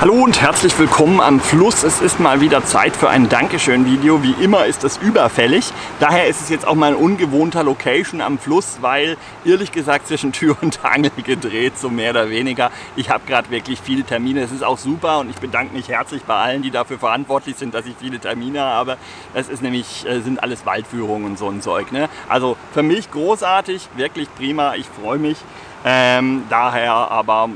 Hallo und herzlich willkommen am Fluss. Es ist mal wieder Zeit für ein Dankeschön-Video. Wie immer ist es überfällig. Daher ist es jetzt auch mal ein ungewohnter Location am Fluss, weil ehrlich gesagt zwischen Tür und Angel gedreht, so mehr oder weniger. Ich habe gerade wirklich viele Termine. Es ist auch super und ich bedanke mich herzlich bei allen, die dafür verantwortlich sind, dass ich viele Termine habe. Das ist nämlich, äh, sind alles Waldführungen und so ein Zeug. Ne? Also für mich großartig, wirklich prima. Ich freue mich. Ähm, daher aber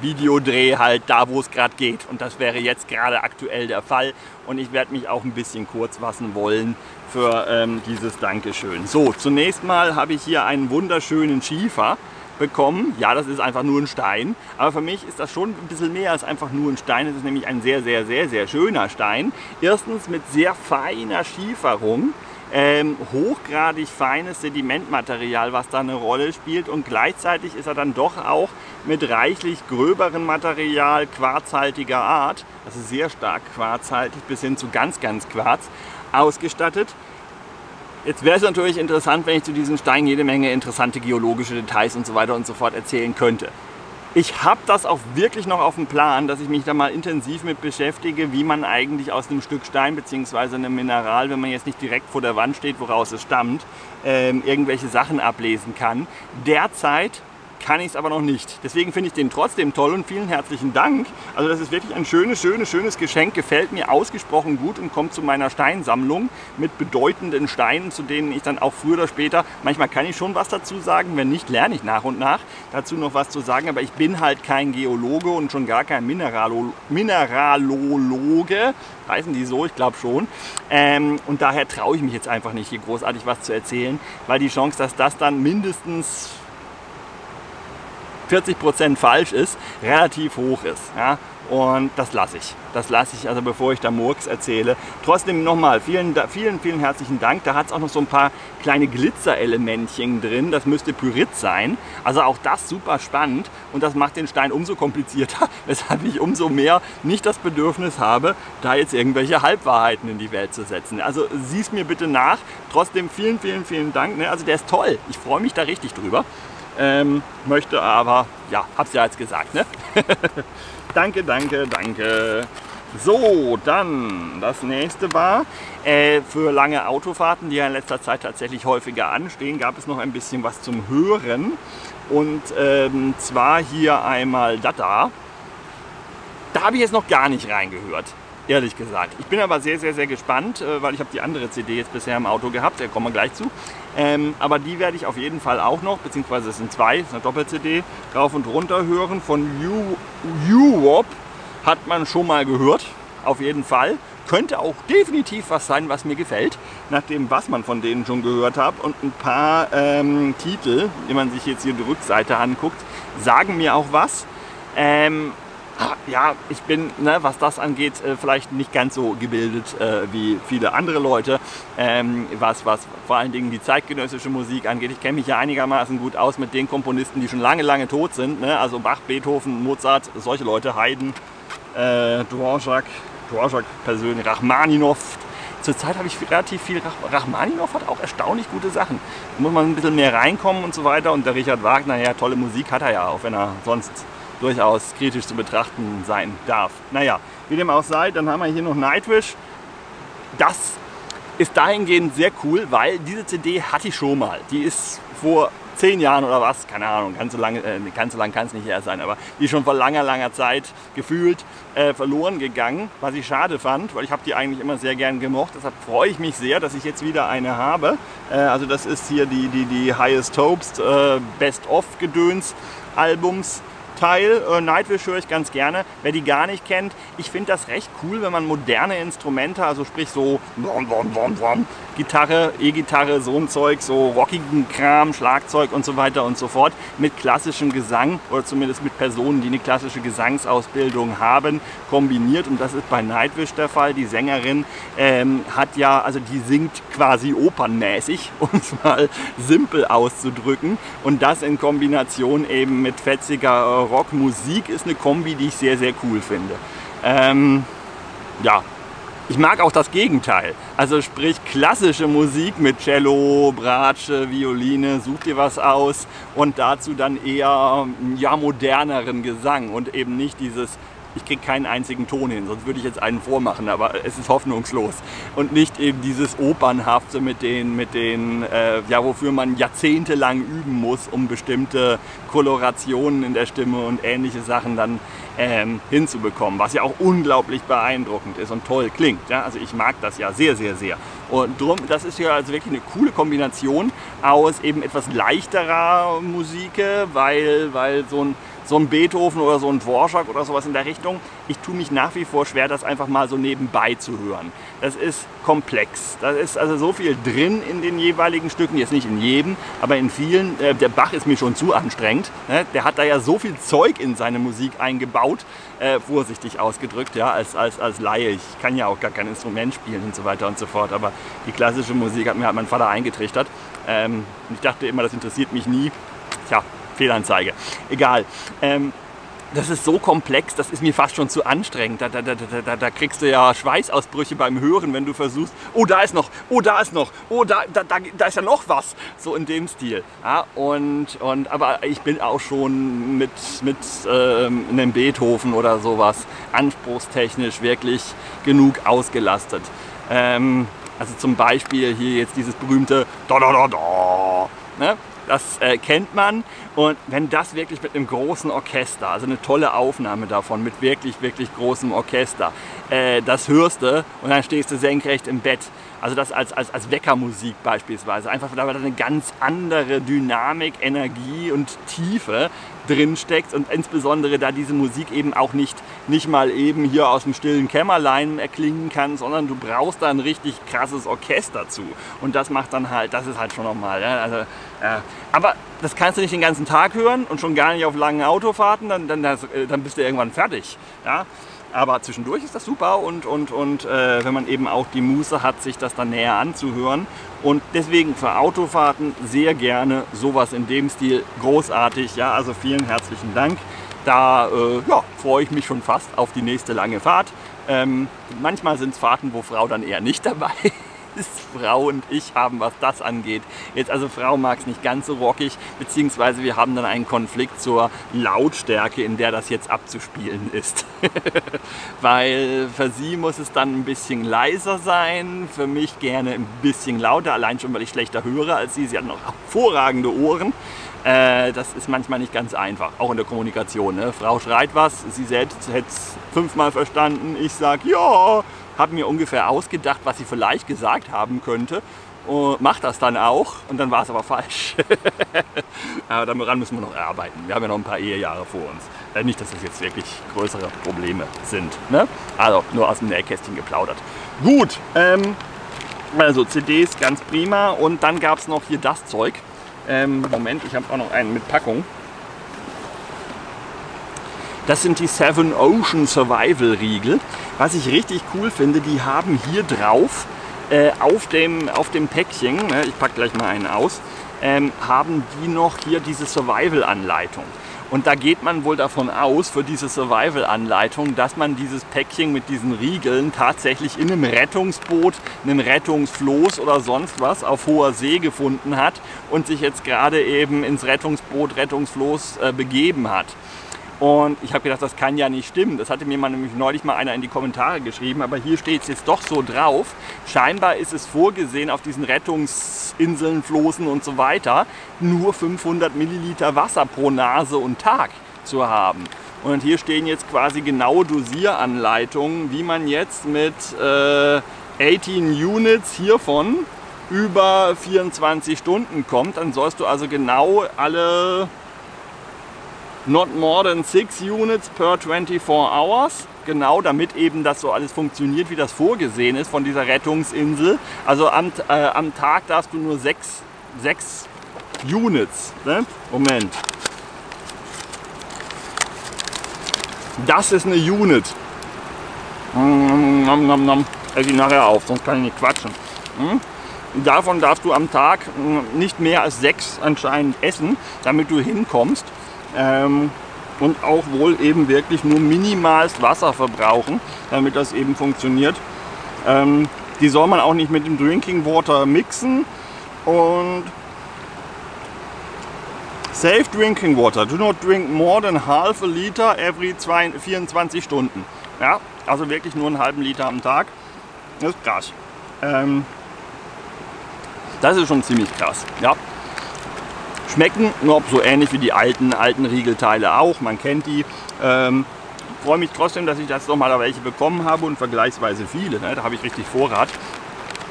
Videodreh halt da, wo es gerade geht. Und das wäre jetzt gerade aktuell der Fall. Und ich werde mich auch ein bisschen kurz fassen wollen für ähm, dieses Dankeschön. So, zunächst mal habe ich hier einen wunderschönen Schiefer bekommen. Ja, das ist einfach nur ein Stein. Aber für mich ist das schon ein bisschen mehr als einfach nur ein Stein. Es ist nämlich ein sehr, sehr, sehr, sehr schöner Stein. Erstens mit sehr feiner Schieferung ähm, hochgradig feines Sedimentmaterial, was da eine Rolle spielt und gleichzeitig ist er dann doch auch mit reichlich gröberem Material quarzhaltiger Art, also sehr stark quarzhaltig bis hin zu ganz, ganz Quarz, ausgestattet. Jetzt wäre es natürlich interessant, wenn ich zu diesem Stein jede Menge interessante geologische Details und so weiter und so fort erzählen könnte. Ich habe das auch wirklich noch auf dem Plan, dass ich mich da mal intensiv mit beschäftige, wie man eigentlich aus einem Stück Stein bzw. einem Mineral, wenn man jetzt nicht direkt vor der Wand steht, woraus es stammt, ähm, irgendwelche Sachen ablesen kann. Derzeit kann ich es aber noch nicht. Deswegen finde ich den trotzdem toll und vielen herzlichen Dank. Also das ist wirklich ein schönes, schönes, schönes Geschenk. Gefällt mir ausgesprochen gut und kommt zu meiner Steinsammlung mit bedeutenden Steinen, zu denen ich dann auch früher oder später, manchmal kann ich schon was dazu sagen, wenn nicht, lerne ich nach und nach dazu noch was zu sagen. Aber ich bin halt kein Geologe und schon gar kein Mineralo Mineralologe. Heißen die so? Ich glaube schon. Ähm, und daher traue ich mich jetzt einfach nicht, hier großartig was zu erzählen, weil die Chance, dass das dann mindestens 40% falsch ist, relativ hoch ist. Ja? Und das lasse ich. Das lasse ich, also bevor ich da Murks erzähle. Trotzdem nochmal, vielen, vielen, vielen herzlichen Dank. Da hat es auch noch so ein paar kleine Glitzerelementchen drin. Das müsste Pyrit sein. Also auch das super spannend. Und das macht den Stein umso komplizierter, weshalb ich umso mehr nicht das Bedürfnis habe, da jetzt irgendwelche Halbwahrheiten in die Welt zu setzen. Also sieh es mir bitte nach. Trotzdem vielen, vielen, vielen Dank. Ne? Also der ist toll. Ich freue mich da richtig drüber. Ähm, möchte aber, ja, hab's ja jetzt gesagt, ne? danke, danke, danke. So, dann das nächste war, äh, für lange Autofahrten, die ja in letzter Zeit tatsächlich häufiger anstehen, gab es noch ein bisschen was zum Hören. Und ähm, zwar hier einmal Data. Da habe ich jetzt noch gar nicht reingehört ehrlich gesagt. Ich bin aber sehr, sehr, sehr gespannt, äh, weil ich habe die andere CD jetzt bisher im Auto gehabt, da kommen wir gleich zu. Ähm, aber die werde ich auf jeden Fall auch noch, beziehungsweise es sind zwei, es ist eine Doppel-CD, rauf und runter hören. Von Europe hat man schon mal gehört, auf jeden Fall. Könnte auch definitiv was sein, was mir gefällt, nach dem, was man von denen schon gehört hat. Und ein paar ähm, Titel, wenn man sich jetzt hier die Rückseite anguckt, sagen mir auch was. Ähm, ja, ich bin, ne, was das angeht, äh, vielleicht nicht ganz so gebildet äh, wie viele andere Leute, ähm, was, was vor allen Dingen die zeitgenössische Musik angeht. Ich kenne mich ja einigermaßen gut aus mit den Komponisten, die schon lange, lange tot sind. Ne? Also Bach, Beethoven, Mozart, solche Leute, Haydn, äh, Dvorak, Dvorak persönlich, Rachmaninov. Zurzeit habe ich relativ viel, Rach Rachmaninov hat auch erstaunlich gute Sachen. Da muss man ein bisschen mehr reinkommen und so weiter. Und der Richard Wagner, ja, tolle Musik hat er ja, auch wenn er sonst durchaus kritisch zu betrachten sein darf. Naja, wie dem auch sei, dann haben wir hier noch Nightwish. Das ist dahingehend sehr cool, weil diese CD hatte ich schon mal. Die ist vor zehn Jahren oder was, keine Ahnung, ganz so lange, äh, so lang kann es nicht her sein, aber die ist schon vor langer, langer Zeit gefühlt äh, verloren gegangen, was ich schade fand, weil ich habe die eigentlich immer sehr gern gemocht. Deshalb freue ich mich sehr, dass ich jetzt wieder eine habe. Äh, also das ist hier die, die, die Highest Hopes äh, Best of Gedöns Albums Teil. Äh, Nightwish höre ich ganz gerne. Wer die gar nicht kennt, ich finde das recht cool, wenn man moderne Instrumente, also sprich so Gitarre, E-Gitarre, so ein Zeug, so rockigen Kram, Schlagzeug und so weiter und so fort, mit klassischem Gesang oder zumindest mit Personen, die eine klassische Gesangsausbildung haben, kombiniert. Und das ist bei Nightwish der Fall. Die Sängerin ähm, hat ja, also die singt quasi opernmäßig, um es mal simpel auszudrücken. Und das in Kombination eben mit fetziger Rockmusik ist eine Kombi, die ich sehr, sehr cool finde. Ähm, ja, ich mag auch das Gegenteil. Also sprich klassische Musik mit Cello, Bratsche, Violine, such dir was aus und dazu dann eher ja, moderneren Gesang und eben nicht dieses ich kriege keinen einzigen Ton hin, sonst würde ich jetzt einen vormachen, aber es ist hoffnungslos. Und nicht eben dieses Opernhafte mit den, mit den äh, ja, wofür man jahrzehntelang üben muss, um bestimmte Kolorationen in der Stimme und ähnliche Sachen dann ähm, hinzubekommen, was ja auch unglaublich beeindruckend ist und toll klingt. Ja? Also ich mag das ja sehr, sehr, sehr. Und drum, das ist ja also wirklich eine coole Kombination aus eben etwas leichterer Musik, weil, weil so ein so ein Beethoven oder so ein Dvorak oder sowas in der Richtung. Ich tue mich nach wie vor schwer, das einfach mal so nebenbei zu hören. Das ist komplex. Da ist also so viel drin in den jeweiligen Stücken, jetzt nicht in jedem, aber in vielen. Äh, der Bach ist mir schon zu anstrengend. Ne? Der hat da ja so viel Zeug in seine Musik eingebaut, äh, vorsichtig ausgedrückt, ja, als, als, als Laie. Ich kann ja auch gar kein Instrument spielen und so weiter und so fort, aber die klassische Musik hat mir halt mein Vater eingetrichtert. Ähm, ich dachte immer, das interessiert mich nie. Tja, Fehlanzeige. Egal. Ähm, das ist so komplex, das ist mir fast schon zu anstrengend. Da, da, da, da, da kriegst du ja Schweißausbrüche beim Hören, wenn du versuchst, oh, da ist noch, oh, da ist noch, oh, da, da, da, da ist ja noch was. So in dem Stil. Ja, und, und, aber ich bin auch schon mit, mit ähm, einem Beethoven oder sowas anspruchstechnisch wirklich genug ausgelastet. Ähm, also zum Beispiel hier jetzt dieses berühmte Da, da, da, da. Ne? Das äh, kennt man. Und wenn das wirklich mit einem großen Orchester, also eine tolle Aufnahme davon, mit wirklich, wirklich großem Orchester, äh, das hörst du und dann stehst du senkrecht im Bett. Also das als, als, als Weckermusik beispielsweise. Einfach weil da eine ganz andere Dynamik, Energie und Tiefe drin steckt und insbesondere da diese Musik eben auch nicht, nicht mal eben hier aus dem stillen Kämmerlein erklingen kann, sondern du brauchst da ein richtig krasses Orchester zu. Und das macht dann halt, das ist halt schon nochmal. Ja, also, ja. Aber das kannst du nicht den ganzen Tag hören und schon gar nicht auf langen Autofahrten, dann, dann, dann bist du irgendwann fertig. Ja? Aber zwischendurch ist das super und, und, und äh, wenn man eben auch die Muße hat, sich das dann näher anzuhören. Und deswegen für Autofahrten sehr gerne sowas in dem Stil großartig. Ja, also vielen herzlichen Dank. Da äh, ja, freue ich mich schon fast auf die nächste lange Fahrt. Ähm, manchmal sind es Fahrten, wo Frau dann eher nicht dabei ist Frau und ich haben, was das angeht. Jetzt also Frau mag es nicht ganz so rockig, beziehungsweise wir haben dann einen Konflikt zur Lautstärke, in der das jetzt abzuspielen ist. weil für sie muss es dann ein bisschen leiser sein, für mich gerne ein bisschen lauter, allein schon, weil ich schlechter höre als sie. Sie hat noch hervorragende Ohren. Äh, das ist manchmal nicht ganz einfach, auch in der Kommunikation. Ne? Frau schreit was, sie selbst hätte es fünfmal verstanden, ich sage ja, habe mir ungefähr ausgedacht, was sie vielleicht gesagt haben könnte. Und mach das dann auch und dann war es aber falsch. aber daran müssen wir noch arbeiten. Wir haben ja noch ein paar Ehejahre vor uns. Äh, nicht, dass das jetzt wirklich größere Probleme sind. Ne? Also nur aus dem Nähkästchen geplaudert. Gut, ähm, also CDs ganz prima und dann gab es noch hier das Zeug. Ähm, Moment, ich habe auch noch einen mit Packung. Das sind die Seven Ocean Survival Riegel. Was ich richtig cool finde, die haben hier drauf äh, auf, dem, auf dem Päckchen, ne, ich packe gleich mal einen aus, ähm, haben die noch hier diese Survival-Anleitung. Und da geht man wohl davon aus, für diese Survival-Anleitung, dass man dieses Päckchen mit diesen Riegeln tatsächlich in einem Rettungsboot, einem Rettungsfloß oder sonst was auf hoher See gefunden hat und sich jetzt gerade eben ins Rettungsboot, Rettungsfloß äh, begeben hat. Und ich habe gedacht, das kann ja nicht stimmen. Das hatte mir mal nämlich neulich mal einer in die Kommentare geschrieben, aber hier steht es jetzt doch so drauf. Scheinbar ist es vorgesehen, auf diesen Rettungsinseln, Floßen und so weiter, nur 500 Milliliter Wasser pro Nase und Tag zu haben. Und hier stehen jetzt quasi genaue Dosieranleitungen, wie man jetzt mit äh, 18 Units hiervon über 24 Stunden kommt. Dann sollst du also genau alle not more than 6 units per 24 hours. Genau, damit eben das so alles funktioniert, wie das vorgesehen ist von dieser Rettungsinsel. Also am, äh, am Tag darfst du nur 6 sechs, Units. Ne? Moment. Das ist eine Unit. Nom, nom, nom. Esse ich nachher auf, sonst kann ich nicht quatschen. Hm? Davon darfst du am Tag hm, nicht mehr als sechs anscheinend essen, damit du hinkommst ähm, und auch wohl eben wirklich nur minimalst Wasser verbrauchen, damit das eben funktioniert. Ähm, die soll man auch nicht mit dem Drinking Water mixen und Safe drinking water. Do not drink more than half a liter every 24 Stunden. Ja, also wirklich nur einen halben Liter am Tag. Das ist krass. Ähm, das ist schon ziemlich krass. Ja. Schmecken noch so ähnlich wie die alten, alten Riegelteile auch. Man kennt die. Ähm, freue mich trotzdem, dass ich jetzt noch mal welche bekommen habe und vergleichsweise viele. Ne? Da habe ich richtig Vorrat.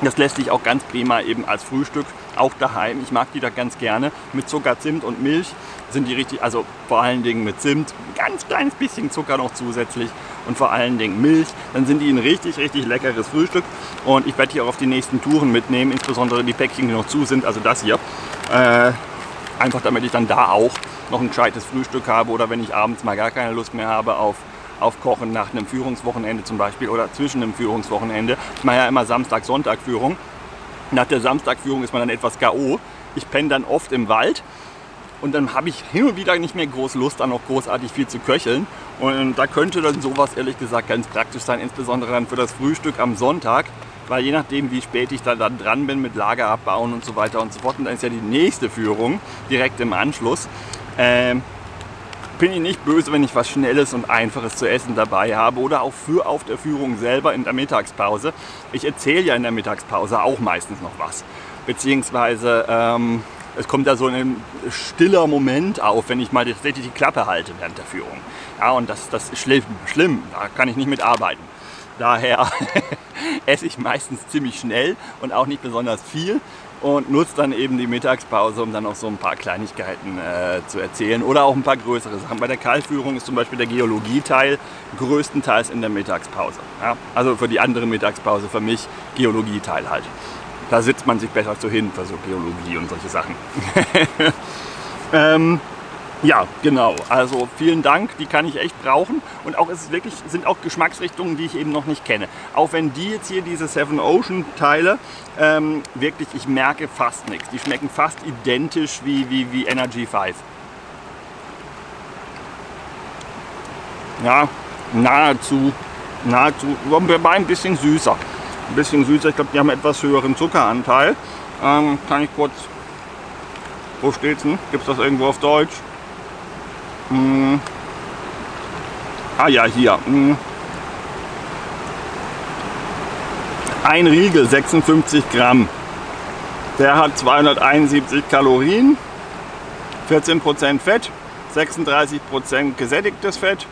Das lässt sich auch ganz prima eben als Frühstück auch daheim. Ich mag die da ganz gerne. Mit Zucker, Zimt und Milch sind die richtig, also vor allen Dingen mit Zimt, ganz kleines bisschen Zucker noch zusätzlich und vor allen Dingen Milch. Dann sind die ein richtig, richtig leckeres Frühstück. Und ich werde die auch auf die nächsten Touren mitnehmen, insbesondere die Päckchen, die noch zu sind, also das hier. Äh, einfach damit ich dann da auch noch ein gescheites Frühstück habe oder wenn ich abends mal gar keine Lust mehr habe auf auf Kochen nach einem Führungswochenende zum Beispiel oder zwischen einem Führungswochenende. Ich mache ja immer Samstag, Sonntag Führung. Nach der Samstagführung ist man dann etwas K.O. Ich penne dann oft im Wald und dann habe ich hin und wieder nicht mehr groß Lust, dann noch großartig viel zu köcheln. Und da könnte dann sowas ehrlich gesagt ganz praktisch sein, insbesondere dann für das Frühstück am Sonntag. Weil je nachdem, wie spät ich dann, dann dran bin mit Lager abbauen und so weiter und so fort, und dann ist ja die nächste Führung direkt im Anschluss. Ähm, bin ich nicht böse, wenn ich was Schnelles und Einfaches zu essen dabei habe oder auch für auf der Führung selber in der Mittagspause. Ich erzähle ja in der Mittagspause auch meistens noch was. Beziehungsweise ähm, es kommt da so ein stiller Moment auf, wenn ich mal tatsächlich die Klappe halte während der Führung. Ja, und das, das ist schlimm, schlimm, da kann ich nicht mitarbeiten. Daher esse ich meistens ziemlich schnell und auch nicht besonders viel und nutze dann eben die Mittagspause, um dann noch so ein paar Kleinigkeiten äh, zu erzählen oder auch ein paar größere Sachen. Bei der Kaltführung ist zum Beispiel der Geologieteil größtenteils in der Mittagspause. Ja? Also für die andere Mittagspause für mich Geologieteil halt. Da sitzt man sich besser so hin für so Geologie und solche Sachen. ähm, ja, genau. Also vielen Dank, die kann ich echt brauchen. Und auch es ist wirklich, sind auch Geschmacksrichtungen, die ich eben noch nicht kenne. Auch wenn die jetzt hier, diese Seven Ocean Teile, ähm, wirklich, ich merke fast nichts. Die schmecken fast identisch wie, wie, wie Energy 5. Ja, nahezu, nahezu, wobei ein bisschen süßer. Ein bisschen süßer, ich glaube, die haben etwas höheren Zuckeranteil. Ähm, kann ich kurz, wo steht's denn? Gibt es das irgendwo auf Deutsch? Hm. Ah ja, hier. Hm. Ein Riegel, 56 Gramm. Der hat 271 Kalorien, 14% Fett, 36% gesättigtes Fett,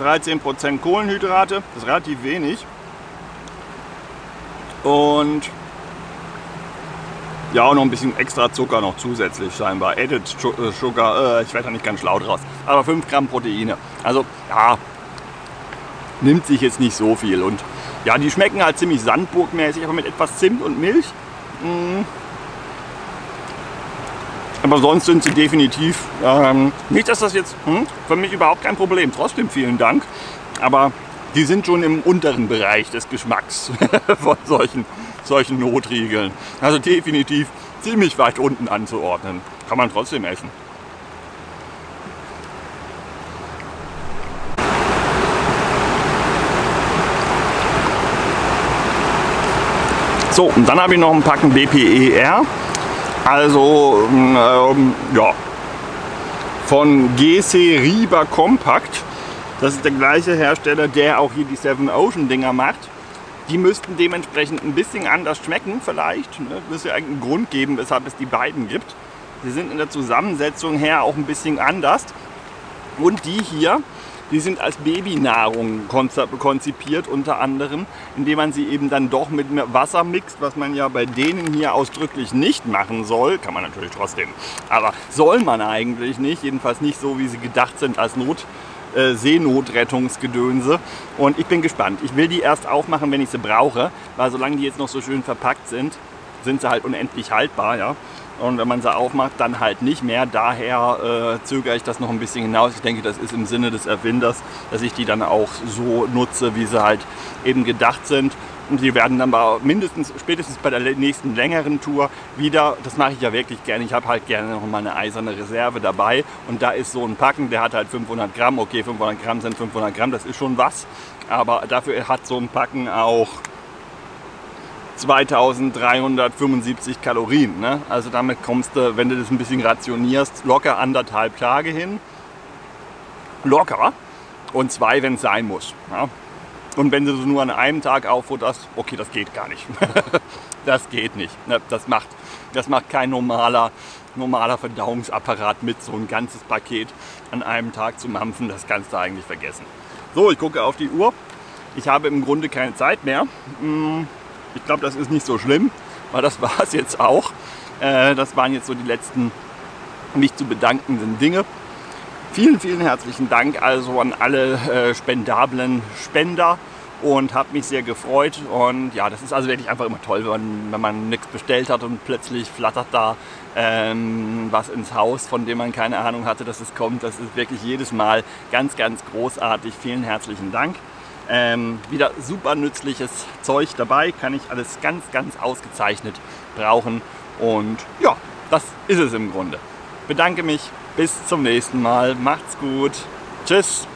13% Kohlenhydrate, das ist relativ wenig. Und ja, auch noch ein bisschen extra Zucker noch zusätzlich scheinbar. Added äh, Sugar, äh, ich werde da nicht ganz schlau draus. Aber 5 Gramm Proteine. Also, ja, nimmt sich jetzt nicht so viel. Und ja, die schmecken halt ziemlich sandburgmäßig, aber mit etwas Zimt und Milch. Mh. Aber sonst sind sie definitiv, ähm, nicht, dass das jetzt hm, für mich überhaupt kein Problem. Trotzdem vielen Dank. Aber die sind schon im unteren Bereich des Geschmacks von solchen solchen Notriegeln. Also definitiv ziemlich weit unten anzuordnen. Kann man trotzdem essen. So, und dann habe ich noch ein Packen BPER. Also, ähm, ja, von GC Riba Compact. Das ist der gleiche Hersteller, der auch hier die Seven Ocean Dinger macht. Die müssten dementsprechend ein bisschen anders schmecken vielleicht. Ne? Müsste ja einen Grund geben, weshalb es die beiden gibt. Sie sind in der Zusammensetzung her auch ein bisschen anders. Und die hier, die sind als Babynahrung konzipiert unter anderem, indem man sie eben dann doch mit Wasser mixt, was man ja bei denen hier ausdrücklich nicht machen soll. Kann man natürlich trotzdem, aber soll man eigentlich nicht, jedenfalls nicht so, wie sie gedacht sind als Not äh, Seenotrettungsgedönse. Und ich bin gespannt. Ich will die erst aufmachen, wenn ich sie brauche, weil solange die jetzt noch so schön verpackt sind, sind sie halt unendlich haltbar. Ja? Und wenn man sie aufmacht, dann halt nicht mehr. Daher äh, zögere ich das noch ein bisschen hinaus. Ich denke, das ist im Sinne des Erfinders, dass ich die dann auch so nutze, wie sie halt eben gedacht sind. Und die werden dann mindestens, spätestens bei der nächsten längeren Tour wieder, das mache ich ja wirklich gerne, ich habe halt gerne noch mal eine eiserne Reserve dabei. Und da ist so ein Packen, der hat halt 500 Gramm. Okay, 500 Gramm sind 500 Gramm, das ist schon was. Aber dafür hat so ein Packen auch 2375 Kalorien. Ne? Also damit kommst du, wenn du das ein bisschen rationierst, locker anderthalb Tage hin. Locker. Und zwei, wenn es sein muss. Ja? Und wenn du nur an einem Tag auffutterst, okay, das geht gar nicht. das geht nicht. Ne? Das macht, das macht kein normaler, normaler Verdauungsapparat mit, so ein ganzes Paket an einem Tag zu mampfen. Das kannst du eigentlich vergessen. So, ich gucke auf die Uhr. Ich habe im Grunde keine Zeit mehr. Hm, ich glaube, das ist nicht so schlimm, weil das war es jetzt auch. Äh, das waren jetzt so die letzten mich zu bedankenden Dinge. Vielen, vielen herzlichen Dank also an alle äh, spendablen Spender und habe mich sehr gefreut. Und ja, das ist also wirklich einfach immer toll, wenn man, wenn man nichts bestellt hat und plötzlich flattert da ähm, was ins Haus, von dem man keine Ahnung hatte, dass es kommt. Das ist wirklich jedes Mal ganz, ganz großartig. Vielen herzlichen Dank. Ähm, wieder super nützliches Zeug dabei, kann ich alles ganz, ganz ausgezeichnet brauchen. Und ja, das ist es im Grunde. Bedanke mich bis zum nächsten Mal. Macht's gut. Tschüss.